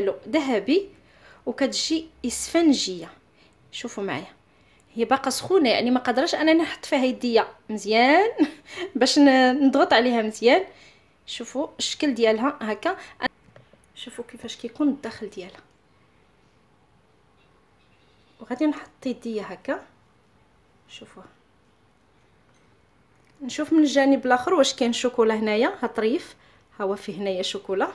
ديالو ذهبي وكتجي إسفنجية. شوفوا معايا. هي باقا سخونة يعني ما قدرش أنا نحط فيها يديا مزيان باش نضغط عليها مزيان. شوفوا الشكل ديالها هكا. شوفوا كيفاش كيكون الداخل ديالها. وغادي نحط يديا هكا. شوفوا. نشوف من الجانب الآخر واش كاين شوكولا هنايا. ها طريف. ها هو فيه هنايا شوكولا.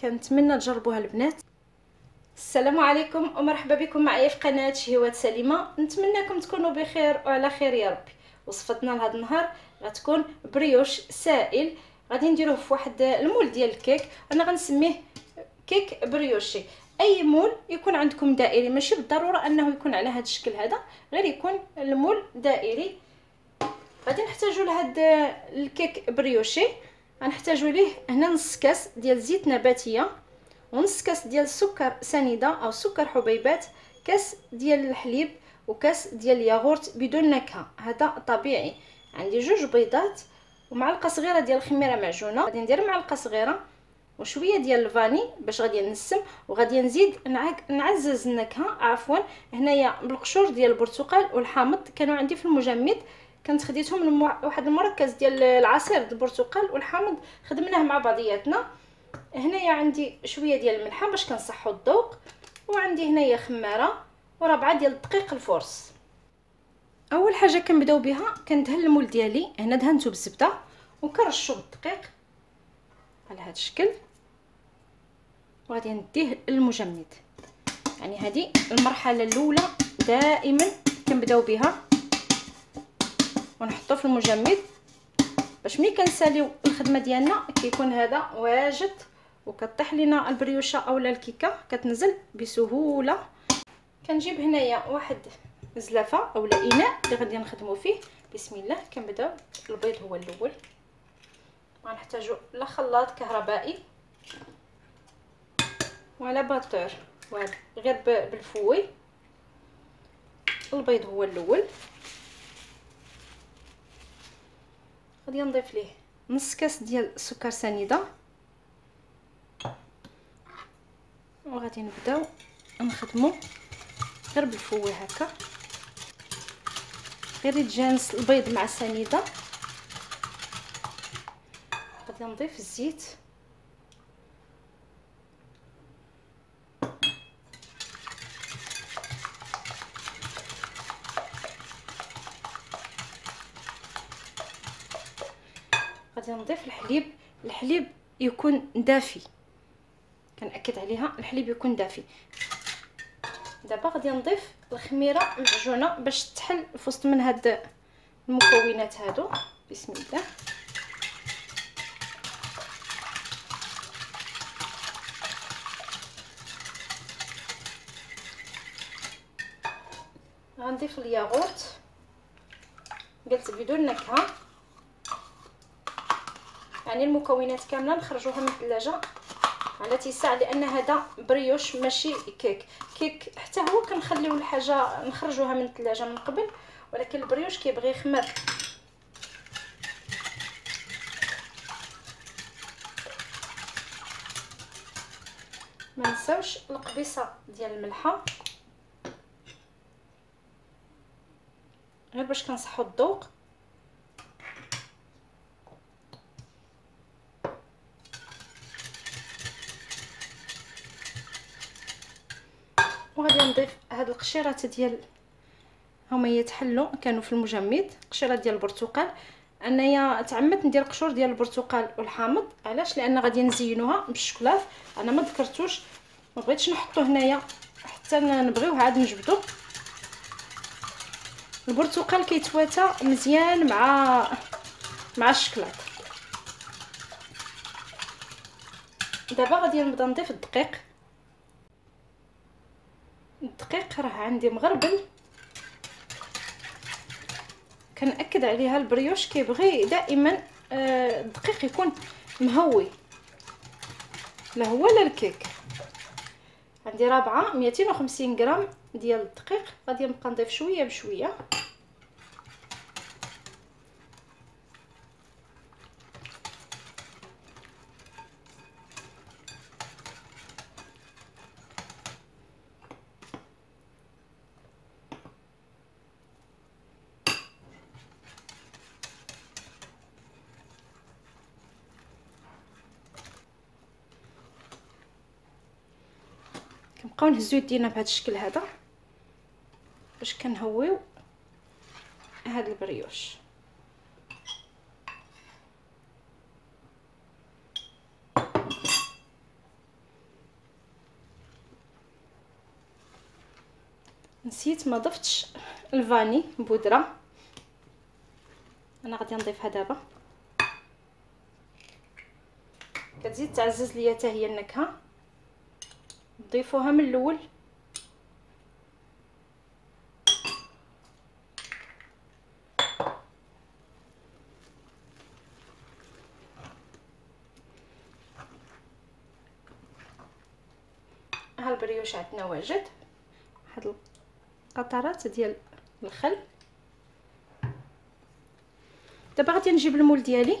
كنتمنى تجربوها البنات. السلام عليكم ومرحبا بكم معايا في قناة شهيوات سليمة. نتمنىكم تكونوا بخير وعلى خير يا ربي. وصفتنا لهذا النهار غتكون brioche سائل. غادي نديروه في واحد ال moule ديال الكيك. أنا غنسميه كيك brioché أي moule يكون عندكم دائري. ماشي بالضرورة أنه يكون على هذا الشكل هذا غير يكون ال moule دائري. غادي نحتاجوا لهذا الكيك brioché غنحتاجوا ليه هنا نص كاس ديال زيت نباتية ونص كاس ديال السكر سنيدة أو سكر حبيبات كاس ديال الحليب وكاس ديال الياغورت بدون نكهة. هذا طبيعي. عندي جوج بيضات ومعلقة صغيرة ديال الخميرة معجونة. غادي ندير معلقة صغيرة وشوية ديال ال vanille باش غادي نسم وغادي نزيد نعزز النكهة. عفوا هنايا بالقشور ديال البرتقال والحامض كانوا عندي في المجمد. كنت خديتهم من واحد المركز ديال العصير البرتقال والحامض خدمناه مع بعضياتنا. هنايا عندي شوية ديال الملحة باش كنصحوا الذوق وعندي هنايا خمارة وربعة ديال الدقيق الفورس أول حاجة كنبداو بها كندهن المول ديالي هنا دهنته بالزبدة وكنرشو بالدقيق على هذا الشكل. وغادي نديه للمجمد يعني هذه المرحلة الأولى دائما كنبداو بها. ونحطو في المجمد باش ملي كنساليو الخدمة ديالنا كيكون هذا واجد وكطيح لينا البريوشة أولا الكيكة كتنزل بسهولة. كنجيب هنايا واحد زلافة أولا إناء اللي غادي نخدمو فيه. بسم الله كنبداو البيض هو الأول. غنحتاجو لا خلاط كهربائي ولا batteur غير بال fouet. البيض هو الأول. غادي نضيف ليه نص كاس ديال السكر سنيدة. وغادي نبداو نخدمو غير بال fouet هكا. غير يتجانس البيض مع السنيده غادي نضيف الزيت. غادي نضيف الحليب. الحليب يكون دافي. كنأكد عليها. الحليب يكون دافي. دابا غادي نضيف الخميرة المعجونة باش تحل في وسط من هاد المكونات هادو. بسم الله. غنضيف الياغورت قلت بدون نكهة. يعني المكونات كاملة نخرجوها من الثلاجة. على اتساع لأن هذا brioche ماشي كيك. كيك حتى هو كنخليو الحاجة نخرجوها من الثلاجة من قبل ولكن ال brioche كيبغي يخمر ما نساوش القبيصة ديال الملحة. غير باش كنصحوا الذوق وغادي هاد القشيرات ديال هما يتحلوا كانوا في المجمد قشيرة ديال البرتقال. أنايا تعمدت ندير قشور ديال البرتقال والحامض. علاش؟ لأن غادي نزينوها بالشكلاط أنا ما ذكرتوش ما بغيتش نحطو هنايا حتى نبغيوه عاد نجبدو. البرتقال كيتواتى مزيان مع مع الشكلاط دابا غادي نبدا نضيف الدقيق. الدقيق راه عندي مغربل. كنأكد عليها البريوش كيبغي دائما آه، الدقيق يكون مهوي. لا هو لا الكيك. عندي رابعة 250 غرام ديال الدقيق. غادي نبقى نضيف شوية بشوية. نبقاو نهزو يدينا بهذا الشكل هذا. باش كنهويو هاد البريوش. نسيت ما ضفتش الفاني بودرة. أنا غادي نضيفها دابا. كتزيد تعزز ليا حتى هي النكهة. نضيفوها من الأول. ها البريوش عندنا واجد. هاد القطرات ديال الخل. دابا غادي نجيب ال moule ديالي.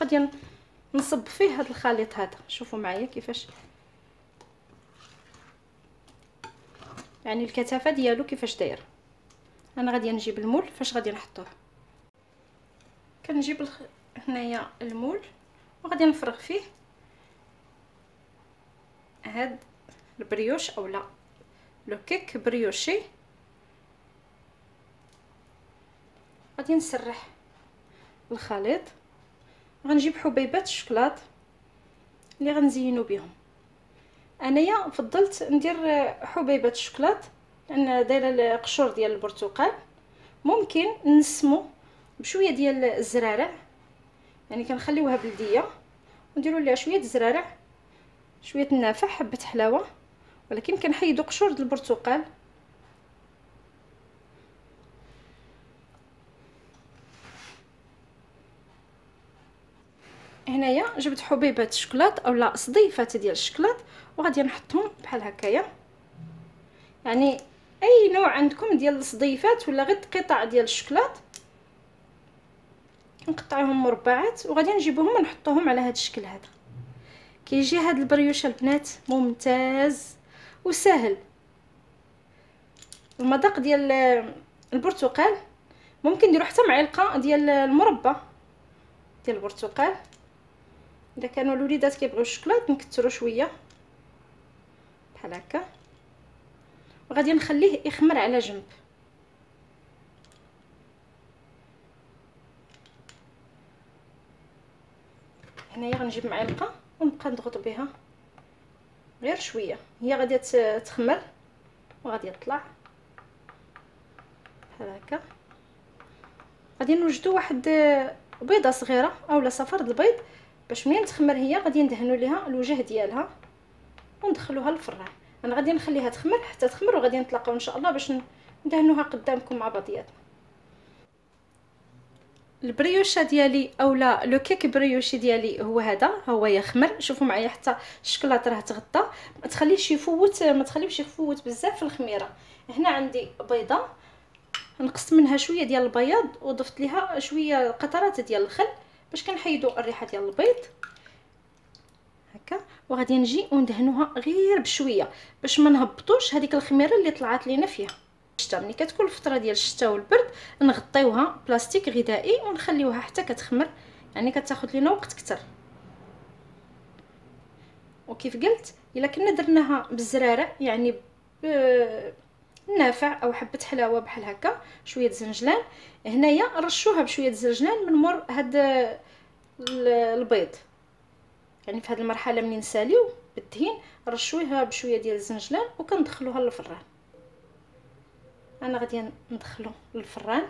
غادي نصب فيه هذا الخليط هذا. شوفوا معايا كيفاش يعني الكثافة ديالو كيفاش داير؟ أنا غادي نجيب ال moule فاش غادي نحطوه؟ كنجيب الخ... هنايا ال moule وغادي نفرغ فيه هاد ال brioche اولا لو كيك brioché. غادي نسرح الخليط. غنجيب حبيبات الشكلاط اللي غنزينو بهم أنايا فضلت ندير حبيبات الشكلاط لأن دايرة القشور ديال البرتقال. ممكن نسمو بشوية ديال الزرارع يعني كنخليوها بلدية ونديروا ليها شوية الزرارع شوية النافع حبة حلاوة. ولكن كنحيدو قشور البرتقال. هنايا جبت حبيبات الشكلاط اولا صديفات ديال الشكلاط وغادي نحطهم بحال هكايا. يعني أي نوع عندكم ديال الصديفات ولا غير قطع ديال الشكلاط نقطعهم مربعات وغادي نجيبهم ونحطوهم على هذا الشكل هذا. كيجي هاد البريوش البنات ممتاز وسهل المذاق ديال البرتقال ممكن نديرو حتى معلقة ديال المربى ديال البرتقال. اذا كانوا الوليدات كيبغيو الشكلاط نكثروا شوية بحال هكا وغادي نخليه يخمر على جنب هنايا غنجيب معلقه ونبقى نضغط بها غير شوية هي غادي تخمر وغادي تطلع بحال هكا غادي نوجدوا واحد بيضه صغيره اولا صفر البيض باش منين تخمر هي غادي ندهنوا ليها الوجه ديالها وندخلوها للفران. أنا غادي نخليها تخمر حتى تخمر وغادي نتلاقاو إن شاء الله باش ندهنوها قدامكم مع بعضياتنا. البريوشة ديالي اولا le cake brioché ديالي هو هذا هو يخمر. شوفوا معايا حتى الشكلاط راه تغطى. ما تخليش يفوت ما تخليوش يفوت بزاف في الخميرة. هنا عندي بيضة. نقصت منها شوية ديال البياض وضفت ليها شوية قطرات ديال الخل. باش كنحيدو الريحة ديال البيض. هكا. وغادي نجي وندهنوها غير بشوية باش ما نهبطوش هذيك الخميرة اللي طلعت لينا فيها. الشتاء ملي كتكون الفترة ديال الشتاء والبرد نغطيوها بلاستيك غذائي ونخليوها حتى كتخمر يعني كتاخذ لينا وقت كتر. وكيف قلت إلا كنا درناها بالزرارع يعني نافع أو حبه حلاوة بحال هكا شوية زنجلان. هنايا رشوها بشوية الزنجلان من مور هاد البيض. يعني في هذه المرحلة منين نساليو بالدهين رشويها بشوية ديال الزنجلان وكندخلوها للفران. أنا غادي ندخلو للفران.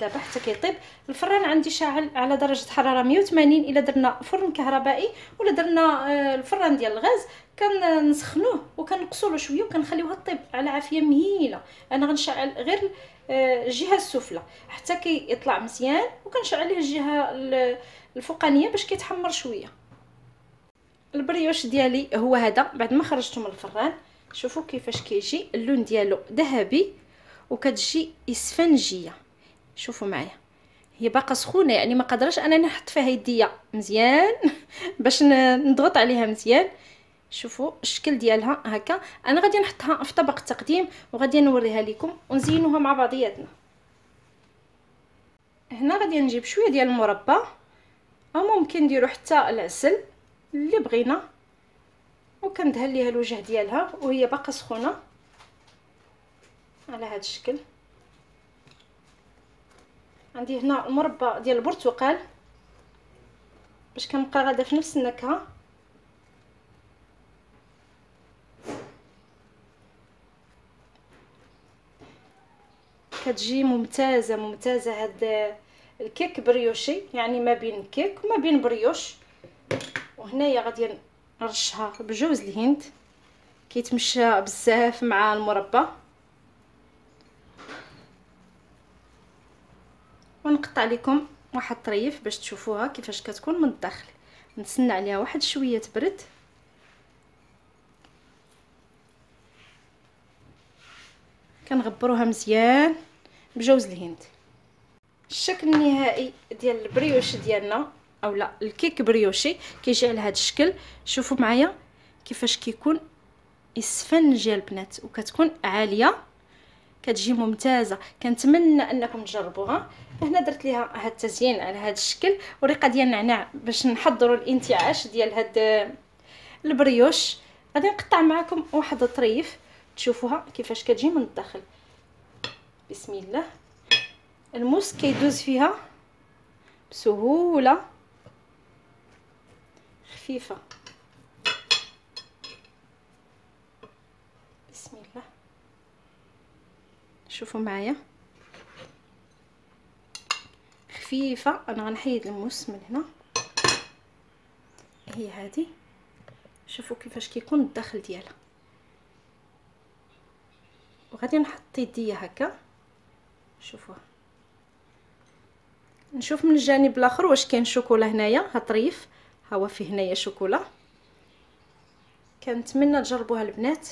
دابا حتى كيطيب الفران عندي شاعل على درجة حرارة 180 إلا درنا فرن كهربائي ولا درنا آه، الفران ديال الغاز. كنسخنوه وكنقصوا له شوية وكنخليوها طيب على عافية مهيلة. أنا غنشعل غير آه، الجهة السفلى حتى كيطلع مزيان وكنشعل ليه الجهة الفوقانية باش كيتحمر شوية. البريوش ديالي هو هذا. بعد ما خرجته من الفران شوفوا كيفاش كيجي. اللون ديالو ذهبي وكتجي إسفنجية. شوفوا معايا. هي باقا سخونة يعني ما قادراش أنا نحط فيها يديا مزيان باش نضغط عليها مزيان. شوفوا الشكل ديالها هكا. أنا غادي نحطها في طبق التقديم وغادي نوريها لكم ونزينوها مع بعضياتنا. هنا غادي نجيب شوية ديال المربى أو ممكن نديرو حتى العسل اللي بغينا. وكندهن ليها الوجه ديالها وهي باقا سخونة على هذا الشكل. عندي هنا المربى ديال البرتقال. باش كنبقى غادا في نفس النكهة. كتجي ممتازة ممتازة هاد ال cake brioché يعني ما بين كيك وما بين brioche. وهنايا غادي نرشها بجوز الهند. كيتمشى بزاف مع المربى. ونقطع لكم واحد الطريف باش تشوفوها كيفاش كتكون من الداخل. نتسنى عليها واحد شوية تبرد كنغبروها مزيان بجوز الهند. الشكل النهائي ديال ال brioche ديالنا أو لا ال cake brioché كيجي على هذا الشكل. شوفوا معايا كيفاش كيكون يسفنج البنات وكتكون عالية. كتجي ممتازة. كنتمنى أنكم تجربوها. هنا درت ليها هاد التزيين على هذا الشكل. ورقه ديال النعناع باش نحضروا الانتعاش ديال هاد ال brioche. غادي نقطع معكم واحد الطريف. تشوفوها كيفاش كتجي من الداخل. بسم الله. الموس كيدوز فيها بسهولة. خفيفة. بسم الله. شوفوا معايا. خفيفة. أنا غنحيد الموس من هنا. هي هذه شوفوا كيفاش كيكون الداخل ديالها. وغادي نحط يديا هكا. شوفوها نشوف من الجانب الآخر واش كاين شوكولا هنايا. ها طريف. ها هو فيه هنايا شوكولا. كنتمنى تجربوها البنات.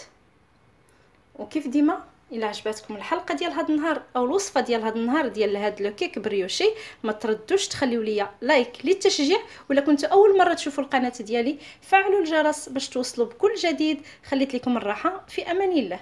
وكيف ديما؟ إلا عجبتكم الحلقة ديال هذا النهار أو الوصفة ديال هذا النهار ديال هذا le cake brioché ما تردوش تخليو ليا لايك للتشجيع. ولا كنتوا أول مرة تشوفوا القناة ديالي فعلوا الجرس باش توصلوا بكل جديد. خليت لكم الراحة في أمان الله.